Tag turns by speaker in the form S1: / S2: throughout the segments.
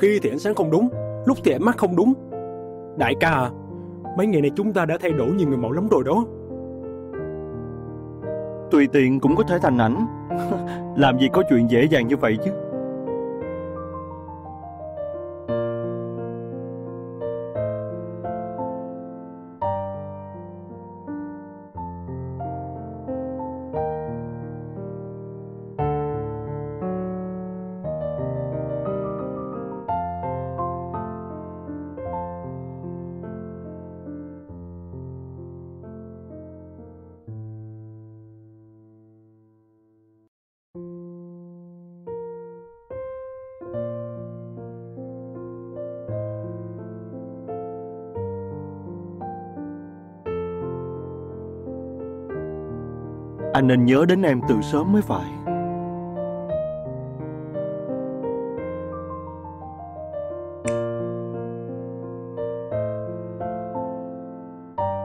S1: Khi thì ánh sáng không đúng, lúc thì ánh mắt không đúng. Đại ca à, mấy ngày này chúng ta đã thay đổi nhiều người mẫu lắm rồi đó.
S2: Tùy tiện cũng có thể thành ảnh. Làm gì có chuyện dễ dàng như vậy chứ. Anh nên nhớ đến em từ sớm mới phải.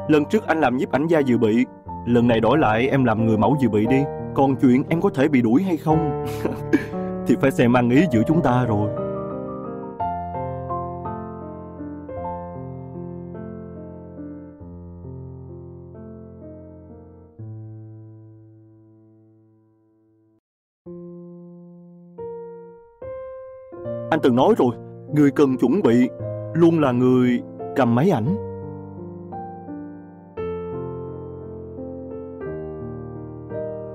S2: Lần trước anh làm nhiếp ảnh gia dự bị, lần này đổi lại em làm người mẫu dự bị đi. Còn chuyện em có thể bị đuổi hay không thì phải xem ăn ý giữa chúng ta rồi. Anh từng nói rồi, người cần chuẩn bị luôn là người cầm máy ảnh.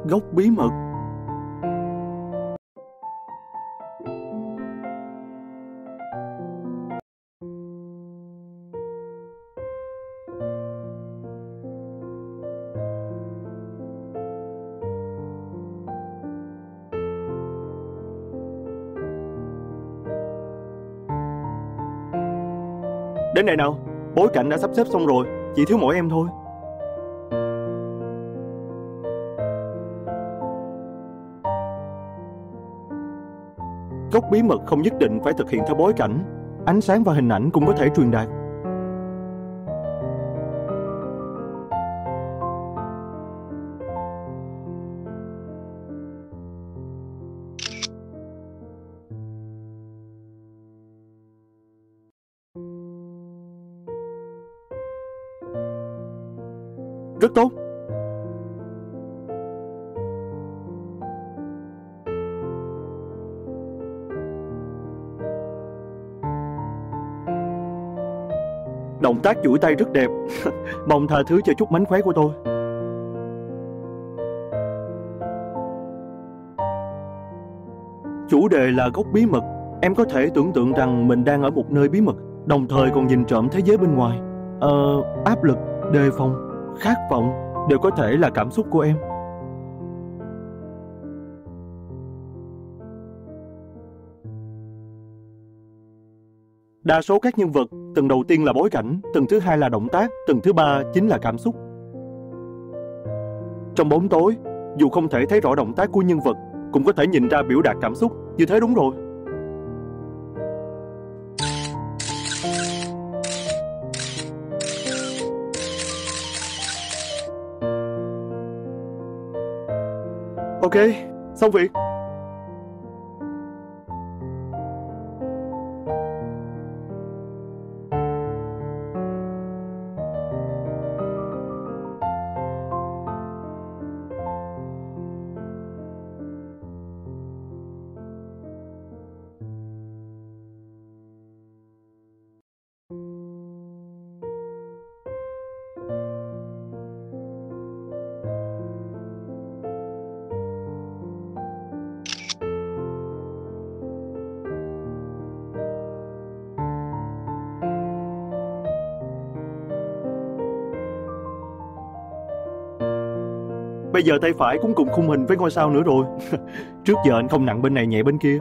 S2: Góc bí mật Đến đây nào, bối cảnh đã sắp xếp xong rồi, chỉ thiếu mỗi em thôi. Góc bí mật không nhất định phải thực hiện theo bối cảnh, ánh sáng và hình ảnh cũng có thể truyền đạt. Rất tốt. Động tác duỗi tay rất đẹp. Mong tha thứ cho chút mánh khóe của tôi. Chủ đề là góc bí mật. Em có thể tưởng tượng rằng mình đang ở một nơi bí mật, đồng thời còn nhìn trộm thế giới bên ngoài. Ờ, áp lực, đề phòng, khát vọng đều có thể là cảm xúc của em. Đa số các nhân vật, tầng đầu tiên là bối cảnh, tầng thứ hai là động tác, tầng thứ ba chính là cảm xúc. Trong bóng tối, dù không thể thấy rõ động tác của nhân vật, cũng có thể nhìn ra biểu đạt cảm xúc, như thế đúng rồi. Ok, xong việc. Bây giờ tay phải cũng cùng khung hình với ngôi sao nữa rồi. Trước giờ anh không nặng bên này nhẹ bên kia.